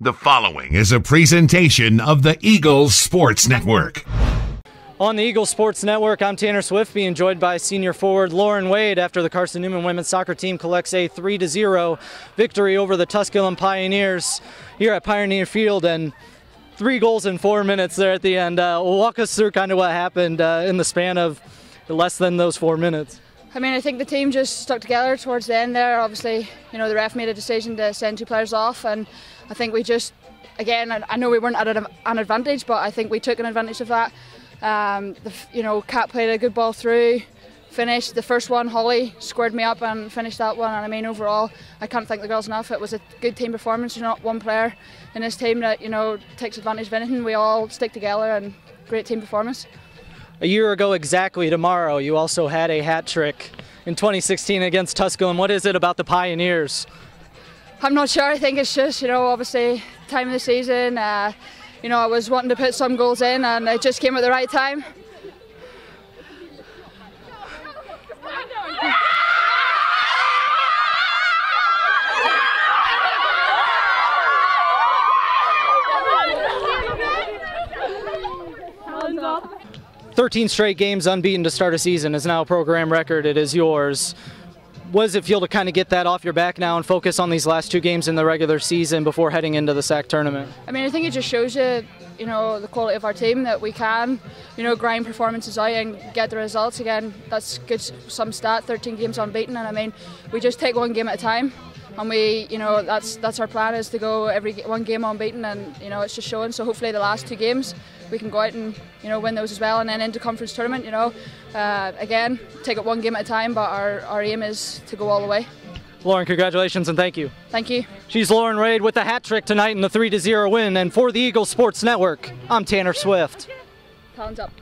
The following is a presentation of the Eagles Sports Network. On the Eagles Sports Network, I'm Tanner Swift, being joined by senior forward Lauren Wade after the Carson Newman women's soccer team collects a 3 0 victory over the Tusculum Pioneers here at Pioneer Field. And three goals in four minutes there at the end. Uh, walk us through kind of what happened uh, in the span of less than those four minutes. I mean, I think the team just stuck together towards the end there. Obviously, you know, the ref made a decision to send two players off, and I think we just, again, I know we weren't at an advantage, but I think we took an advantage of that. Um, the, you know, Kat played a good ball through, finished the first one. Holly squared me up and finished that one. And I mean, overall, I can't thank the girls enough. It was a good team performance. There's not one player in this team that you know takes advantage of anything. We all stick together and great team performance a year ago exactly tomorrow, you also had a hat trick in 2016 against Tusculum. What is it about the Pioneers? I'm not sure. I think it's just, you know, obviously time of the season. Uh, you know, I was wanting to put some goals in and it just came at the right time. 13 straight games unbeaten to start a season is now a program record. It is yours. What does it feel to kind of get that off your back now and focus on these last two games in the regular season before heading into the SAC tournament? I mean, I think it just shows you, you know, the quality of our team that we can, you know, grind performances out and get the results again. That's good, some stat, 13 games unbeaten, and I mean, we just take one game at a time and we, you know, that's that's our plan is to go every one game unbeaten, and you know, it's just showing. So hopefully, the last two games we can go out and you know win those as well, and then into conference tournament. You know, uh, again, take it one game at a time, but our, our aim is to go all the way. Lauren, congratulations and thank you. Thank you. She's Lauren Wade with a hat trick tonight in the 3 0 win. And for the Eagles Sports Network, I'm Tanner Swift. Talons up.